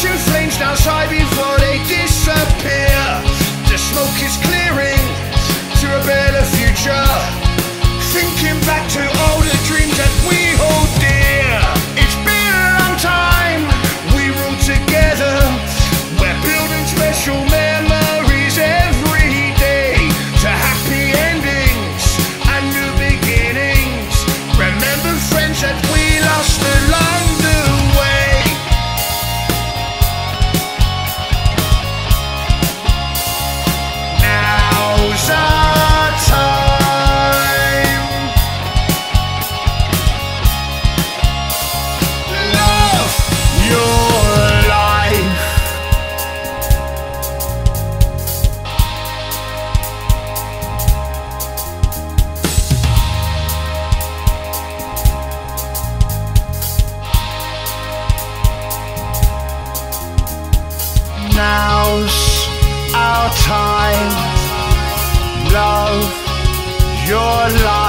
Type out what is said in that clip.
Flashing flames down Now's our time. Love your life.